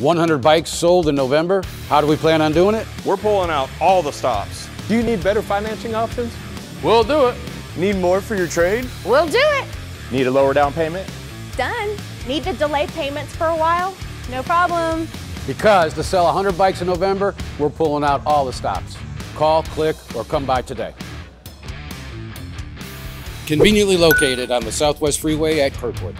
100 bikes sold in November. How do we plan on doing it? We're pulling out all the stops. Do you need better financing options? We'll do it. Need more for your trade? We'll do it. Need a lower down payment? Done. Need to delay payments for a while? No problem. Because to sell 100 bikes in November, we're pulling out all the stops. Call, click, or come by today. Conveniently located on the Southwest Freeway at Kirkwood.